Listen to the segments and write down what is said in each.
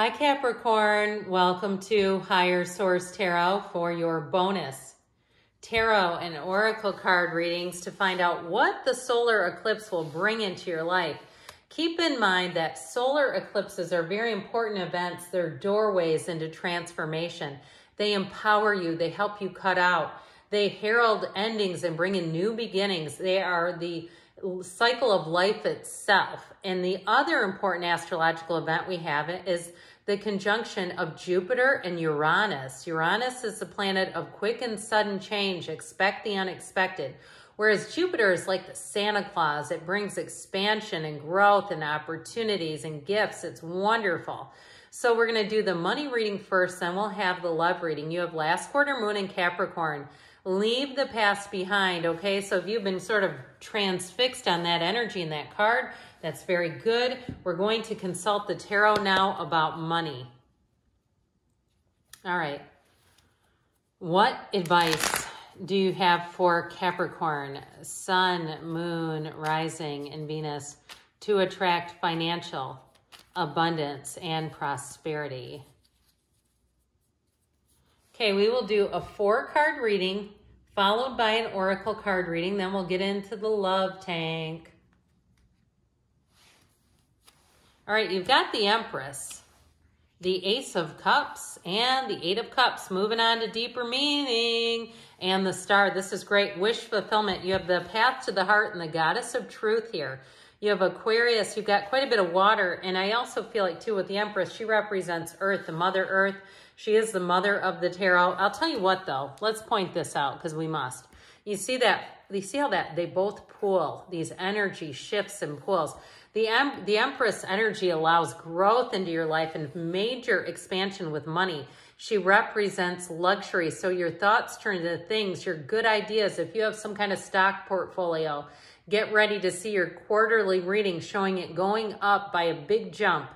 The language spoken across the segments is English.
Hi Capricorn, welcome to Higher Source Tarot for your bonus tarot and oracle card readings to find out what the solar eclipse will bring into your life. Keep in mind that solar eclipses are very important events. They're doorways into transformation. They empower you. They help you cut out. They herald endings and bring in new beginnings. They are the cycle of life itself. And the other important astrological event we have is the conjunction of Jupiter and Uranus. Uranus is the planet of quick and sudden change. Expect the unexpected. Whereas Jupiter is like the Santa Claus. It brings expansion and growth and opportunities and gifts. It's wonderful. So we're going to do the money reading first, then we'll have the love reading. You have last quarter moon in Capricorn. Leave the past behind, okay? So if you've been sort of transfixed on that energy in that card, that's very good. We're going to consult the tarot now about money. All right. What advice do you have for Capricorn, Sun, Moon, Rising, and Venus to attract financial abundance and prosperity? Okay, we will do a four card reading followed by an oracle card reading. Then we'll get into the love tank. All right, you've got the Empress, the Ace of Cups, and the Eight of Cups. Moving on to deeper meaning and the Star. This is great. Wish fulfillment. You have the Path to the Heart and the Goddess of Truth here. You have Aquarius. You've got quite a bit of water. And I also feel like, too, with the Empress, she represents Earth, the Mother Earth. She is the mother of the tarot. I'll tell you what, though. Let's point this out because we must. You see that? You see how that they both pull these energy shifts and pulls. The, em the Empress energy allows growth into your life and major expansion with money. She represents luxury. So your thoughts turn into things, your good ideas. If you have some kind of stock portfolio, get ready to see your quarterly reading showing it going up by a big jump.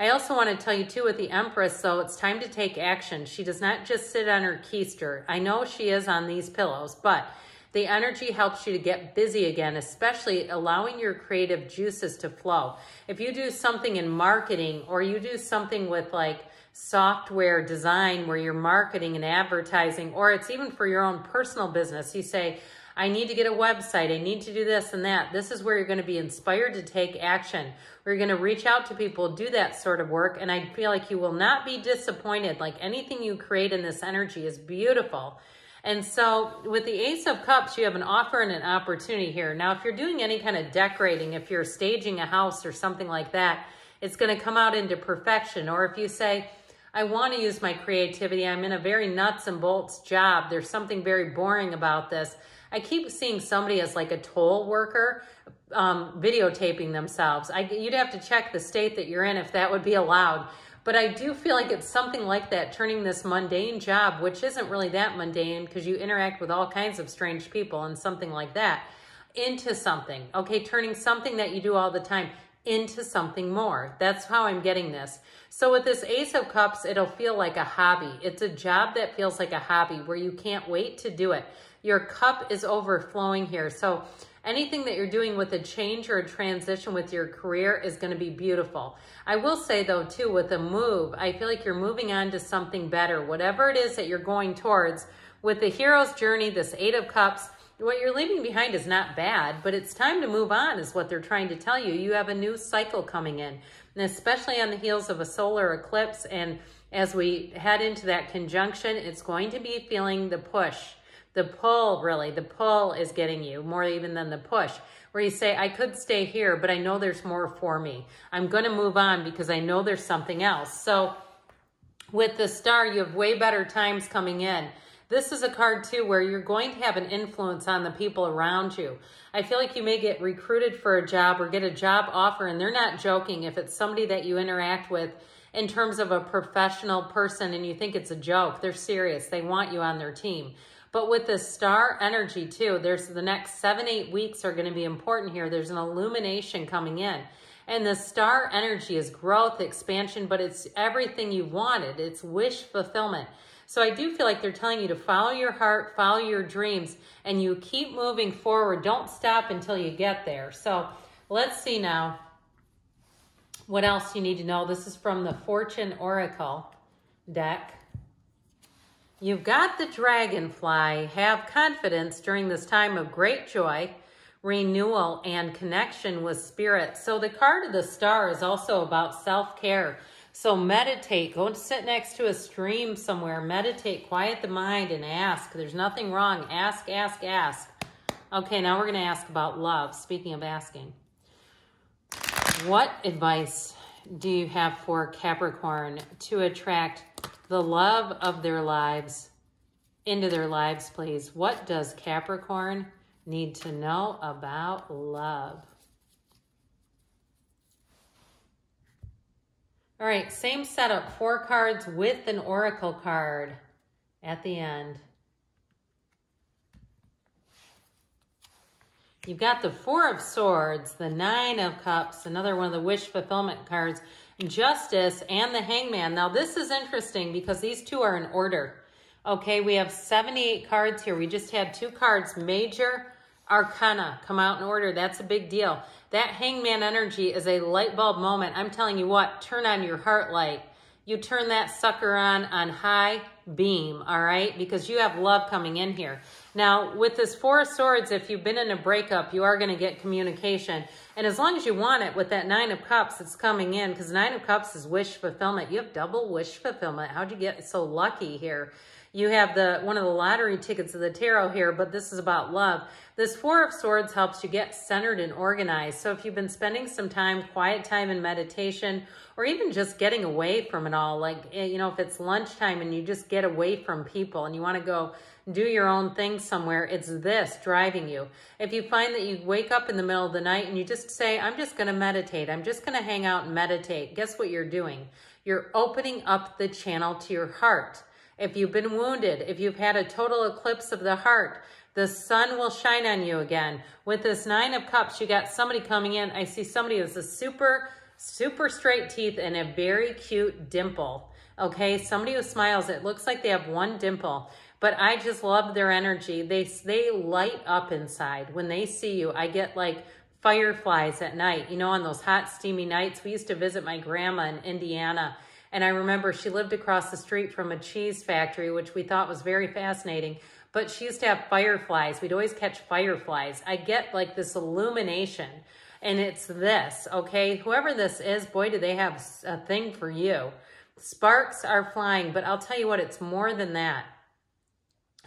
I also want to tell you too with the Empress, so it's time to take action. She does not just sit on her keister. I know she is on these pillows, but the energy helps you to get busy again, especially allowing your creative juices to flow. If you do something in marketing or you do something with like software design where you're marketing and advertising, or it's even for your own personal business, you say, I need to get a website. I need to do this and that. This is where you're going to be inspired to take action. We're going to reach out to people, do that sort of work. And I feel like you will not be disappointed. Like anything you create in this energy is beautiful. And so with the Ace of Cups, you have an offer and an opportunity here. Now, if you're doing any kind of decorating, if you're staging a house or something like that, it's going to come out into perfection. Or if you say, I want to use my creativity. I'm in a very nuts and bolts job. There's something very boring about this. I keep seeing somebody as like a toll worker um, videotaping themselves. I, you'd have to check the state that you're in if that would be allowed. But I do feel like it's something like that, turning this mundane job, which isn't really that mundane because you interact with all kinds of strange people and something like that, into something. Okay, turning something that you do all the time into something more. That's how I'm getting this. So with this Ace of Cups, it'll feel like a hobby. It's a job that feels like a hobby where you can't wait to do it. Your cup is overflowing here. So anything that you're doing with a change or a transition with your career is going to be beautiful. I will say though too, with a move, I feel like you're moving on to something better. Whatever it is that you're going towards, with the hero's journey, this Eight of Cups, what you're leaving behind is not bad, but it's time to move on is what they're trying to tell you. You have a new cycle coming in, and especially on the heels of a solar eclipse. And as we head into that conjunction, it's going to be feeling the push the pull, really, the pull is getting you more even than the push. Where you say, I could stay here, but I know there's more for me. I'm going to move on because I know there's something else. So with the star, you have way better times coming in. This is a card too where you're going to have an influence on the people around you. I feel like you may get recruited for a job or get a job offer and they're not joking if it's somebody that you interact with in terms of a professional person and you think it's a joke. They're serious. They want you on their team. But with the star energy too, there's the next seven, eight weeks are going to be important here. There's an illumination coming in. And the star energy is growth, expansion, but it's everything you wanted. It's wish fulfillment. So I do feel like they're telling you to follow your heart, follow your dreams, and you keep moving forward. Don't stop until you get there. So let's see now. What else you need to know? This is from the Fortune Oracle deck. You've got the dragonfly. Have confidence during this time of great joy, renewal, and connection with spirit. So the card of the star is also about self-care. So meditate. Go and sit next to a stream somewhere. Meditate. Quiet the mind and ask. There's nothing wrong. Ask, ask, ask. Okay, now we're going to ask about love. Speaking of asking. What advice do you have for Capricorn to attract the love of their lives into their lives, please? What does Capricorn need to know about love? All right, same setup, four cards with an oracle card at the end. You've got the Four of Swords, the Nine of Cups, another one of the wish fulfillment cards, Justice, and the Hangman. Now, this is interesting because these two are in order. Okay, we have 78 cards here. We just had two cards, Major Arcana, come out in order. That's a big deal. That Hangman energy is a light bulb moment. I'm telling you what, turn on your heart light. You turn that sucker on on high beam, all right? Because you have love coming in here. Now, with this Four of Swords, if you've been in a breakup, you are going to get communication. And as long as you want it, with that Nine of Cups it's coming in, because Nine of Cups is wish fulfillment. You have double wish fulfillment. How'd you get so lucky here? You have the one of the lottery tickets of the tarot here, but this is about love. This Four of Swords helps you get centered and organized. So if you've been spending some time, quiet time in meditation, or even just getting away from it all, like, eh, you know, if it's lunchtime and you just get away from people and you want to go do your own thing somewhere, it's this driving you. If you find that you wake up in the middle of the night and you just say, I'm just going to meditate, I'm just going to hang out and meditate, guess what you're doing? You're opening up the channel to your heart. If you've been wounded, if you've had a total eclipse of the heart, the sun will shine on you again. With this nine of cups, you got somebody coming in. I see somebody with a super, super straight teeth and a very cute dimple. Okay, somebody who smiles, it looks like they have one dimple. But I just love their energy. They, they light up inside. When they see you, I get like fireflies at night. You know, on those hot, steamy nights, we used to visit my grandma in Indiana and I remember she lived across the street from a cheese factory, which we thought was very fascinating. But she used to have fireflies. We'd always catch fireflies. I get like this illumination. And it's this, okay? Whoever this is, boy, do they have a thing for you. Sparks are flying, but I'll tell you what, it's more than that.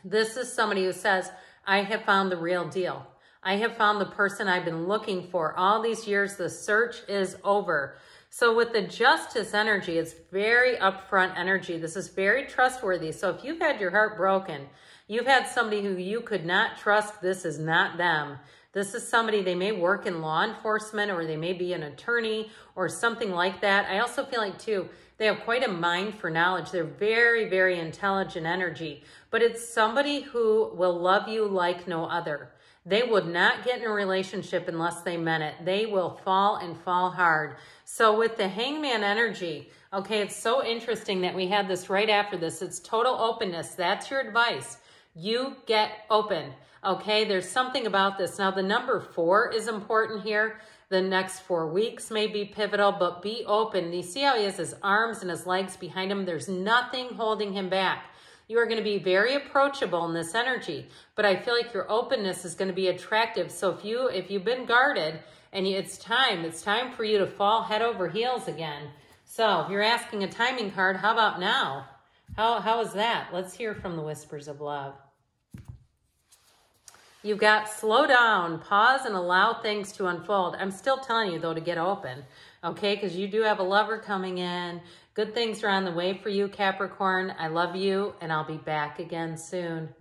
This is somebody who says, I have found the real deal. I have found the person I've been looking for all these years. The search is over. So with the justice energy, it's very upfront energy. This is very trustworthy. So if you've had your heart broken, you've had somebody who you could not trust, this is not them. This is somebody, they may work in law enforcement or they may be an attorney or something like that. I also feel like too, they have quite a mind for knowledge. They're very, very intelligent energy, but it's somebody who will love you like no other. They would not get in a relationship unless they meant it. They will fall and fall hard. So with the hangman energy, okay, it's so interesting that we had this right after this. It's total openness. That's your advice. You get open. Okay, there's something about this. Now, the number four is important here. The next four weeks may be pivotal, but be open. You see how he has his arms and his legs behind him? There's nothing holding him back. You are going to be very approachable in this energy, but I feel like your openness is going to be attractive. So if you if you've been guarded and it's time, it's time for you to fall head over heels again. So if you're asking a timing card, how about now? How how is that? Let's hear from the whispers of love. You've got slow down, pause, and allow things to unfold. I'm still telling you, though, to get open, okay? Because you do have a lover coming in. Good things are on the way for you, Capricorn. I love you, and I'll be back again soon.